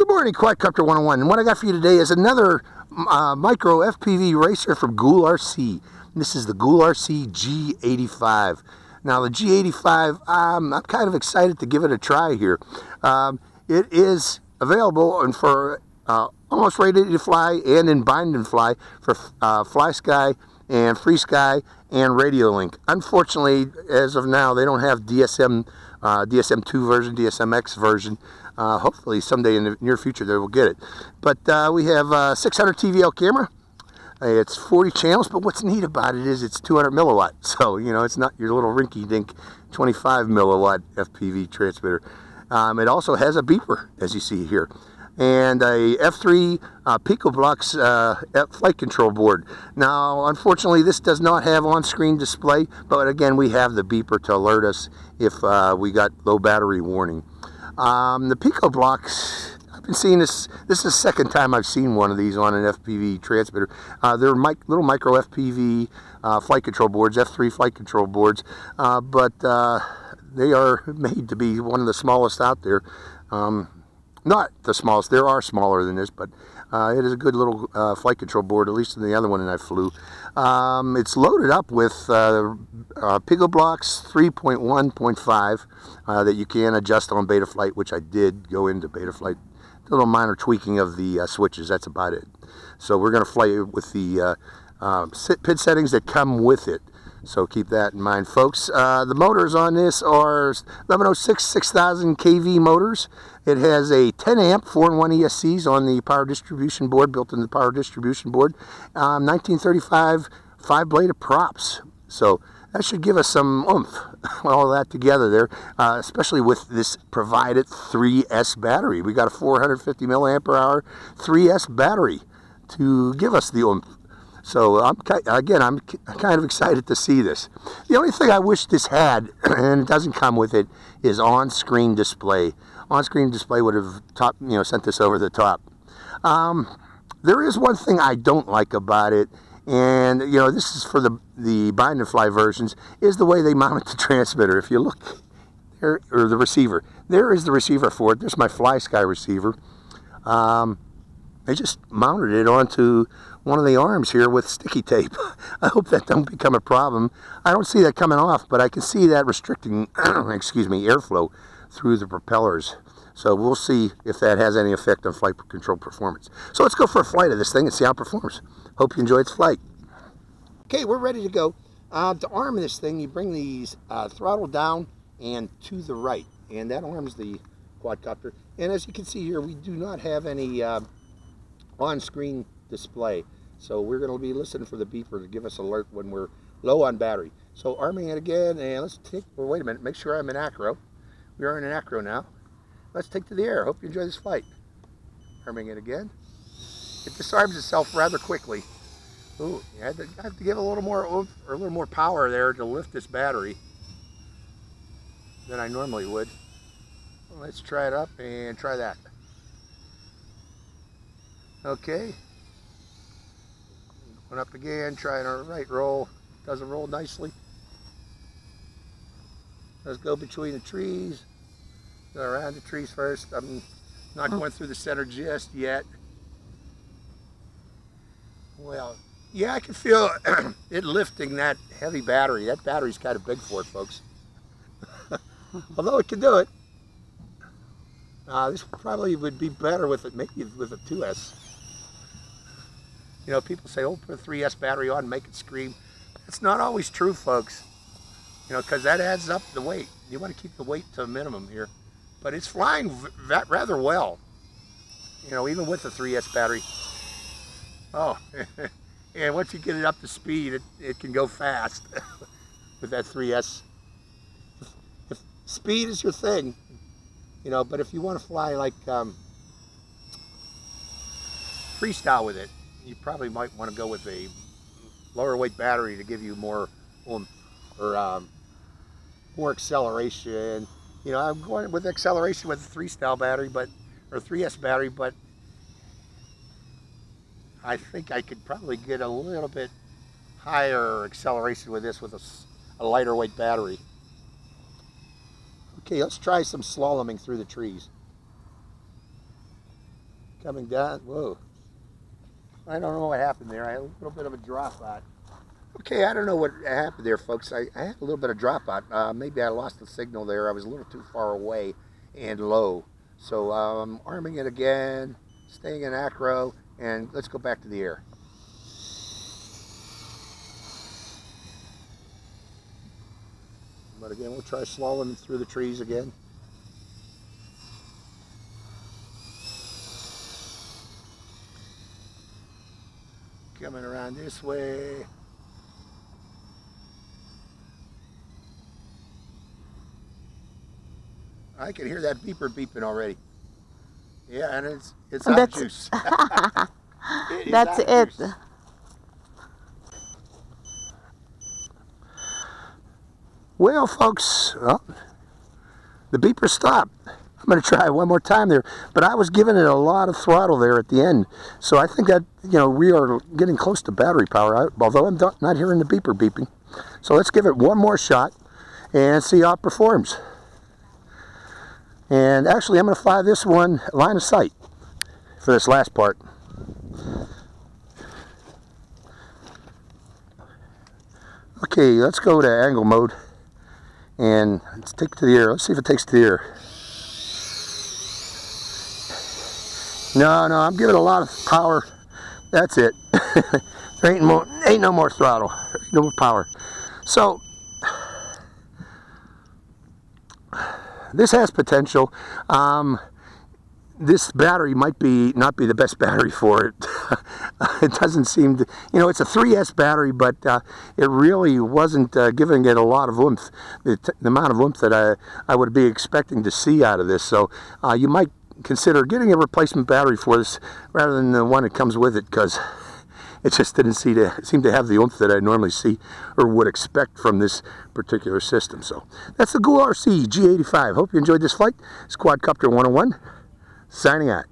Good morning, Quadcopter 101. And what I got for you today is another uh, micro FPV racer from Gool RC. This is the Gool RC G85. Now the G85, um, I'm kind of excited to give it a try here. Um, it is available and for uh, almost ready to fly and in bind and fly for uh, FlySky and FrSky and RadioLink. Unfortunately, as of now, they don't have DSM, uh, DSM2 version, DSMX version. Uh, hopefully someday in the near future they will get it. But uh, we have a 600 TVL camera. It's 40 channels, but what's neat about it is it's 200 milliwatt. So, you know, it's not your little rinky-dink 25 milliwatt FPV transmitter. Um, it also has a beeper, as you see here and a F3 uh, PIKOBLX uh, flight control board. Now, unfortunately, this does not have on-screen display, but again, we have the beeper to alert us if uh, we got low battery warning. Um, the PIKOBLX, I've been seeing this, this is the second time I've seen one of these on an FPV transmitter. Uh, they're mic little micro FPV uh, flight control boards, F3 flight control boards, uh, but they are made to be one of the smallest out there. Um, not the smallest. There are smaller than this, but uh, it is a good little uh, flight control board, at least in the other one that I flew. Um, it's loaded up with uh, uh, PIKOBLX 3.1.5 uh, that you can adjust on Betaflight, which I did go into Betaflight. A little minor tweaking of the uh, switches, that's about it. So we're going to fly it with the PID settings that come with it. So keep that in mind, folks. Uh, the motors on this are 1106 6000 kV motors. It has a 10 amp 4-in-1 ESCs on the power distribution board, built in the power distribution board. Um, 1935 five-bladed props. So that should give us some oomph, all that together there, uh, especially with this provided 3S battery. We got a 450 milliamp hour 3S battery to give us the oomph. So I'm again, I'm kind of excited to see this. The only thing I wish this had, and it doesn't come with it, is on-screen display. On-screen display would have top, you know, sent this over the top. Um, there is one thing I don't like about it, and you know, this is for the the bind and fly versions, is the way they mounted the transmitter. If you look there, or the receiver, there is the receiver for it. There's my FlySky receiver. Um, they just mounted it onto one of the arms here with sticky tape. I hope that don't become a problem. I don't see that coming off, but I can see that restricting, excuse me, airflow through the propellers. So we'll see if that has any effect on flight control performance. So let's go for a flight of this thing and see how it performs. Hope you enjoy its flight. Okay, we're ready to go. Uh, to arm this thing, you bring these uh, throttle down and to the right, and that arms the quadcopter. And as you can see here, we do not have any uh, on-screen display. So we're going to be listening for the beeper to give us alert when we're low on battery. So arming it again, and let's take, well, wait a minute, make sure I'm in acro. We are in an acro now. Let's take to the air. Hope you enjoy this flight. Arming it again. It disarms itself rather quickly. Ooh, you had to, have to give a little more oomph or a little more power there to lift this battery than I normally would. Let's try it up and try that. Okay. Going up again, trying our right roll. Doesn't roll nicely. Let's go between the trees. Go around the trees first. I'm not going through the center just yet. Well, yeah, I can feel it lifting that heavy battery. That battery's kind of big for it, folks. Although it can do it. Uh, this probably would be better with it, maybe with a 2S. You know, people say, oh, put a 3S battery on and make it scream. That's not always true, folks. You know, because that adds up the weight. You want to keep the weight to a minimum here. But it's flying rather well. You know, even with the 3S battery. Oh, and once you get it up to speed, it, it can go fast with that 3S. If speed is your thing, you know, but if you want to fly like um, freestyle with it, you probably might want to go with a lower weight battery to give you more um, or um, more acceleration. You know, I'm going with acceleration with a three style battery, but or 3S battery, but I think I could probably get a little bit higher acceleration with this with a, a lighter weight battery. Okay, let's try some slaloming through the trees. coming down. Whoa. I don't know what happened there. I had a little bit of a drop out. Okay, I don't know what happened there, folks. I, I had a little bit of drop out. Uh, maybe I lost the signal there. I was a little too far away and low. So I'm um, arming it again, staying in acro, and let's go back to the air. But again, we'll try slowing through the trees again. Coming around this way. I can hear that beeper beeping already. Yeah, and it's it's oh, hot That's- juice. It That's it. juice. Well, folks, well, the beeper stopped. Going to try one more time there, but I was giving it a lot of throttle there at the end, so I think that you know we are getting close to battery power. Although I'm not not hearing the beeper beeping, so let's give it one more shot and see how it performs. And actually, I'm going to fly this one line of sight for this last part. Okay, let's go to angle mode and let's take it to the air. Let's see if it takes to the air. No, no, I'm giving a lot of power. That's it. there ain't, ain't no more throttle, no more power. So, this has potential. Um, this battery might be not be the best battery for it. it doesn't seem to, you know, it's a 3S battery, but uh, it really wasn't uh, giving it a lot of oomph, the, the amount of oomph that I, I would be expecting to see out of this. So uh, you might consider getting a replacement battery for this rather than the one that comes with it because it just didn't see to, seem to have the oomph that I normally see or would expect from this particular system. So that's the Gool RC G85. Hope you enjoyed this flight. It's Quadcopter 101 signing out.